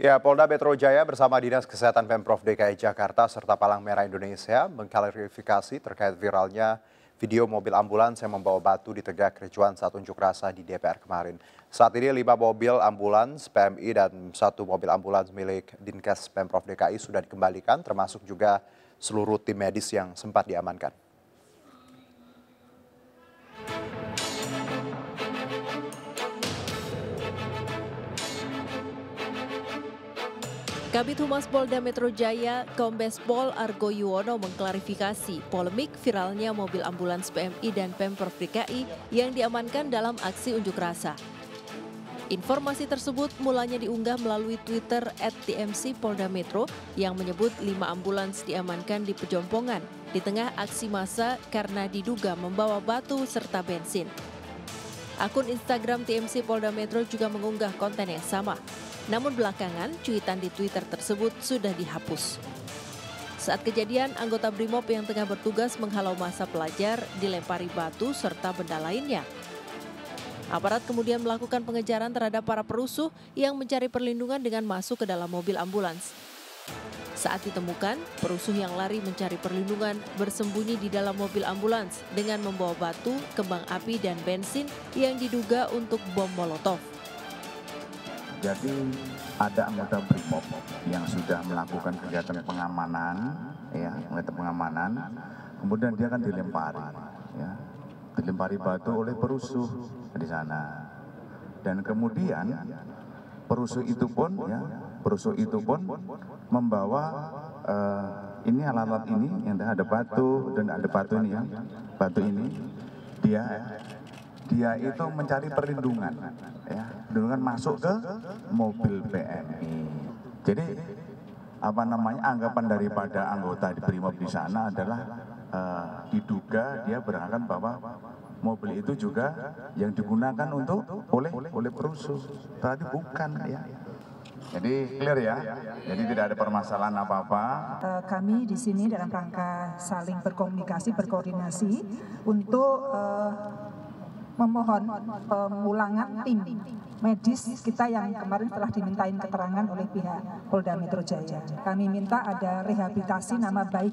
Ya, Polda Metro Jaya bersama Dinas Kesehatan Pemprov DKI Jakarta serta Palang Merah Indonesia mengklarifikasi terkait viralnya video mobil ambulans yang membawa batu di tegak kericuan saat unjuk rasa di DPR kemarin. Saat ini lima mobil ambulans PMI dan satu mobil ambulans milik Dinkes Pemprov DKI sudah dikembalikan termasuk juga seluruh tim medis yang sempat diamankan. Kabit Humas Polda Metro Jaya, Kombes Pol Argo Yuwono mengklarifikasi polemik viralnya mobil ambulans PMI dan Pemprov DKI yang diamankan dalam aksi unjuk rasa. Informasi tersebut mulanya diunggah melalui Twitter at TMC Polda Metro yang menyebut lima ambulans diamankan di Pejompongan di tengah aksi massa karena diduga membawa batu serta bensin. Akun Instagram TMC Polda Metro juga mengunggah konten yang sama. Namun belakangan, cuitan di Twitter tersebut sudah dihapus. Saat kejadian, anggota BRIMOB yang tengah bertugas menghalau masa pelajar dilempari batu serta benda lainnya. Aparat kemudian melakukan pengejaran terhadap para perusuh yang mencari perlindungan dengan masuk ke dalam mobil ambulans. Saat ditemukan, perusuh yang lari mencari perlindungan bersembunyi di dalam mobil ambulans dengan membawa batu, kembang api, dan bensin yang diduga untuk bom molotov. Jadi ada anggota BRIMOB yang sudah melakukan kegiatan pengamanan, ya, kegiatan pengamanan. Kemudian dia kan dilempari, ya, dilempari batu oleh perusuh di sana. Dan kemudian perusuh itu pun, ya, perusuh itu pun membawa uh, ini alat-alat ini yang ada batu dan ada batu ini ya, batu ini dia dia itu mencari perlindungan ya dengan masuk ke mobil PMI jadi apa namanya anggapan daripada anggota di Brimob di sana adalah uh, diduga dia beranggapan bahwa mobil itu juga yang digunakan untuk oleh oleh perusuh. Tadi bukan ya. Jadi clear ya, jadi tidak ada permasalahan apa-apa. Uh, kami di sini dalam rangka saling berkomunikasi, berkoordinasi untuk uh, memohon pemulangan tim medis kita yang kemarin telah dimintain keterangan oleh pihak Polda Metro Jaya. Kami minta ada rehabilitasi nama baik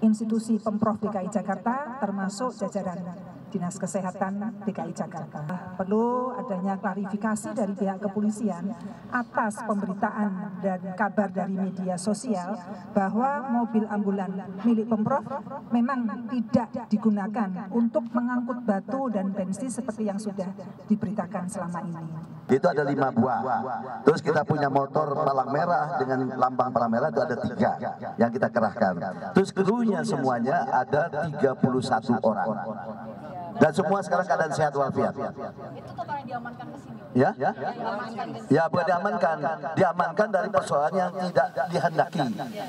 institusi Pemprov DKI Jakarta termasuk jajaran Dinas Kesehatan DKI Jakarta. Perlu adanya klarifikasi dari pihak kepolisian atas pemberitaan dan kabar dari media sosial bahwa mobil ambulan milik Pemprov memang tidak digunakan untuk mengangkut batu dan bensin seperti yang sudah diberitakan selama ini. Itu ada lima buah. Terus kita punya motor palang merah dengan lambang palang merah itu ada tiga yang kita kerahkan. Terus krunya semuanya ada 31 orang. Dan semua sekarang keadaan sehat walafiat. Itu yang diamankan ke sini. Ya? Ya, ya bukan diamankan. Diamankan dari persoalan yang tidak dihendaki.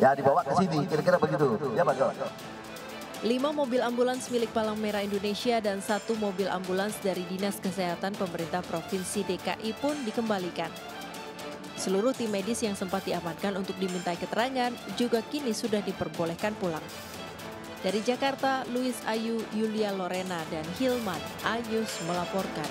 Ya, dibawa ke sini. Kira-kira begitu. Ya, Pak Lima mobil ambulans milik Palang Merah Indonesia dan satu mobil ambulans dari Dinas Kesehatan Pemerintah Provinsi DKI pun dikembalikan. Seluruh tim medis yang sempat diamankan untuk dimintai keterangan juga kini sudah diperbolehkan pulang. Dari Jakarta, Luis Ayu, Yulia Lorena, dan Hilman Ayus melaporkan.